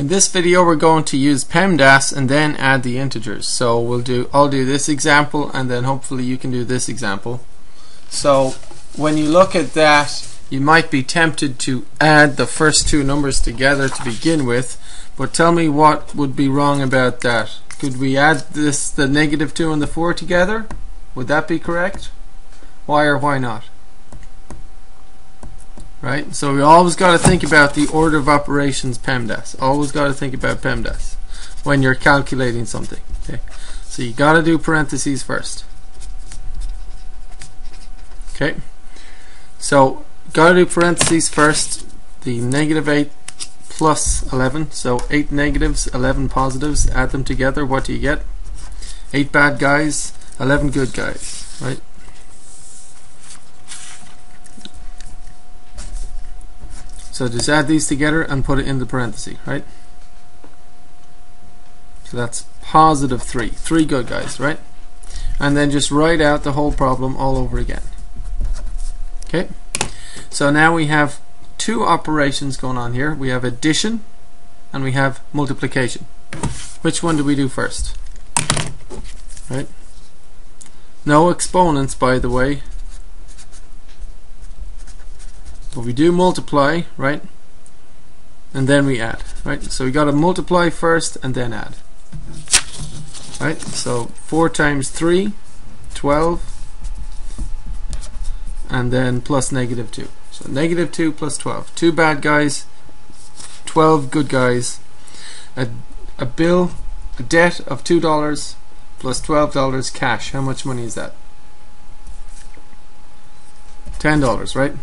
In this video we're going to use PEMDAS and then add the integers. So we'll do I'll do this example and then hopefully you can do this example. So when you look at that you might be tempted to add the first two numbers together to begin with but tell me what would be wrong about that. Could we add this the negative 2 and the 4 together? Would that be correct? Why or why not? Right? So we always got to think about the order of operations PEMDAS. Always got to think about PEMDAS when you're calculating something. Okay, so you got to do parentheses first. Okay, so got to do parentheses first. The negative 8 plus 11, so 8 negatives, 11 positives, add them together, what do you get? 8 bad guys, 11 good guys, right? So just add these together and put it in the parenthesis, right? So that's positive 3. 3 good guys, right? And then just write out the whole problem all over again. Okay? So now we have two operations going on here. We have addition and we have multiplication. Which one do we do first? Right? No exponents, by the way. But we do multiply, right? And then we add, right? So we got to multiply first and then add. Right? So 4 times 3, 12, and then plus negative 2. So negative 2 plus 12. Two bad guys, 12 good guys. A, a bill, a debt of $2 plus $12 cash. How much money is that? $10, right?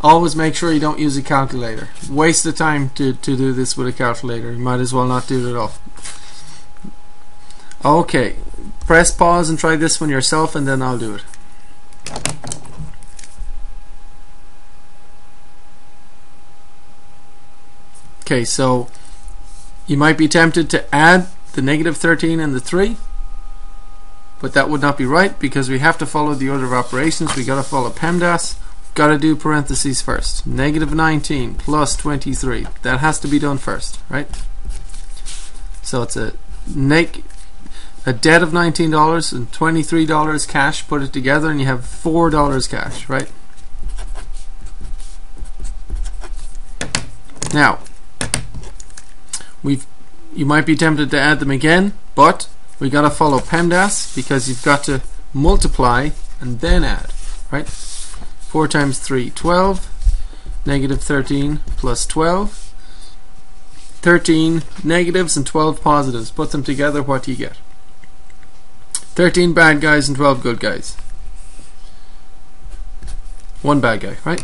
Always make sure you don't use a calculator. Waste the time to, to do this with a calculator. You might as well not do it at all. Okay, press pause and try this one yourself and then I'll do it. Okay, so you might be tempted to add the negative 13 and the 3 but that would not be right because we have to follow the order of operations. We got to follow PEMDAS got to do parentheses first. Negative 19 plus 23. That has to be done first, right? So it's a neg a debt of $19 and $23 cash. Put it together and you have $4 cash, right? Now, we've you might be tempted to add them again, but we got to follow PEMDAS because you've got to multiply and then add, right? 4 times 3, 12. Negative 13 plus 12. 13 negatives and 12 positives. Put them together, what do you get? 13 bad guys and 12 good guys. One bad guy, right?